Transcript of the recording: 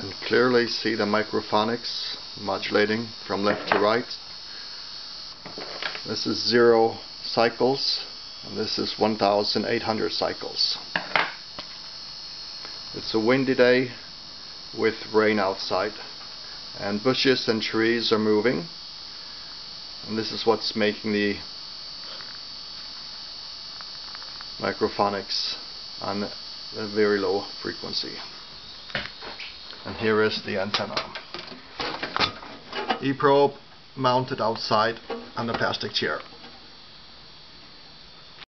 and clearly see the microphonics modulating from left to right. This is zero cycles and this is 1800 cycles. It's a windy day with rain outside and bushes and trees are moving and this is what's making the microphonics on a very low frequency. And here is the antenna. E-probe mounted outside on the plastic chair.